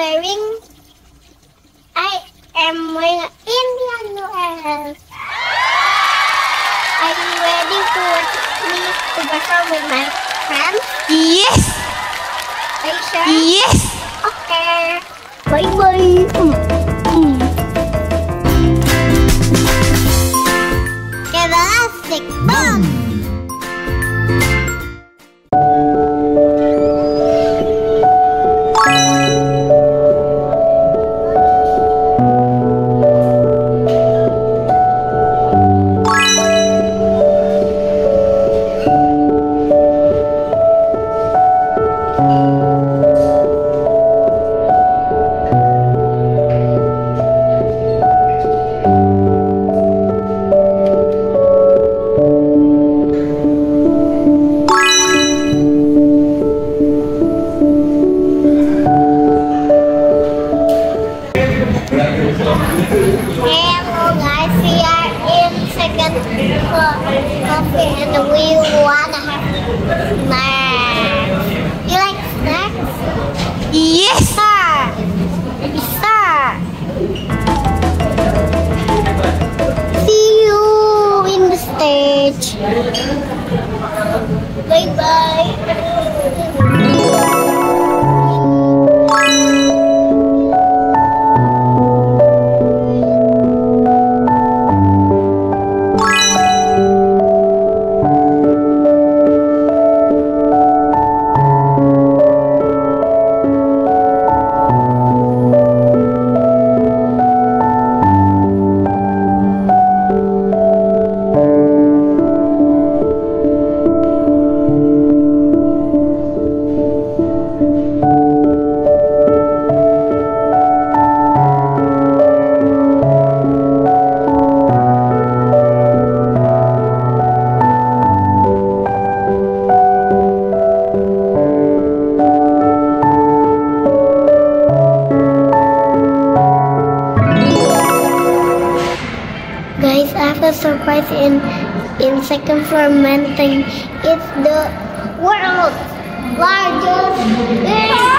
wearing. I am wearing an Indian dress. Are you ready to watch me to perform with my friends? Yes! Are you sure? Yes! Okay. Bye bye. Elastic bomb. Hello guys, we are in second floor coffee and we wanna have snacks. You like snacks? Yes! Sir! Sir! See you in the stage. Bye bye Guys, I have a surprise in in second floor mountain. It's the world's largest.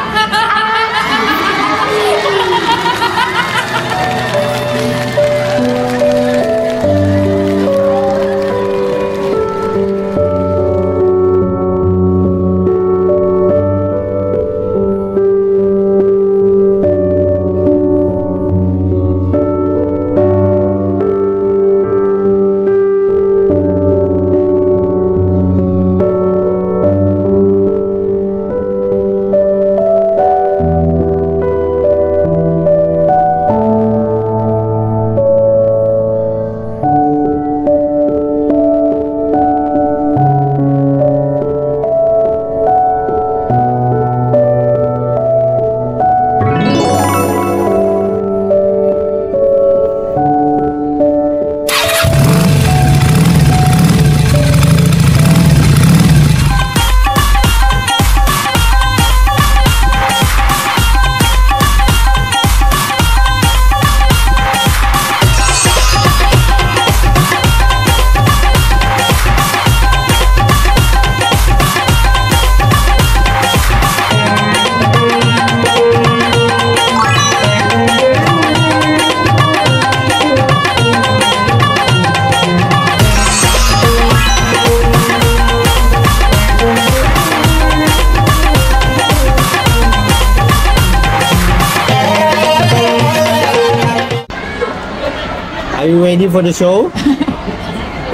You ready for the show?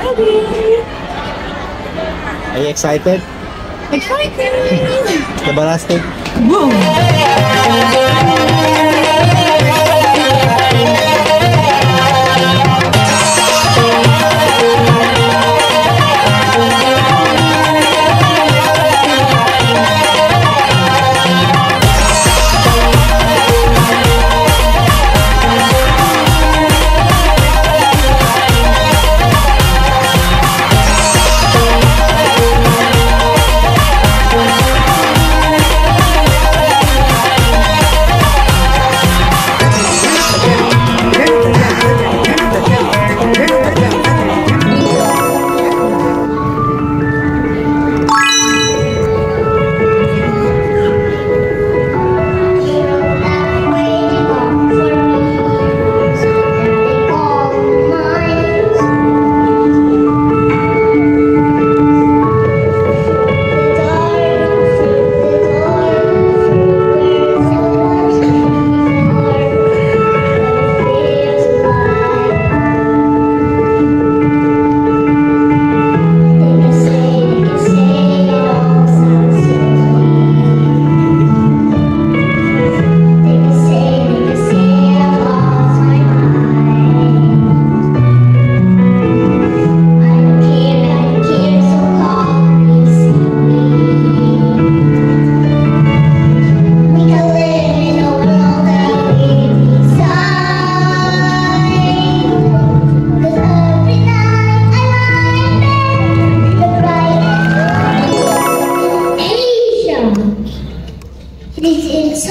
ready. Are you excited? Exciting! Kebalastic? Boom!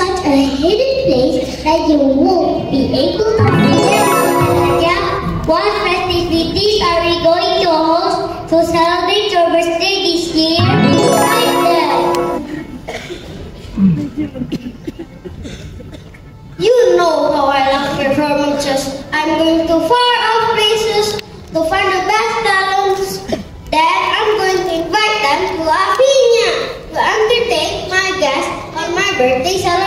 such a hidden place that you won't be able to find Yeah, what festivities are we going to host to celebrate your birthday this year? Right you know how I love performances. I'm going to far off places to find the best talents. Then I'm going to invite them to a piña to entertain my guests on my birthday celebration.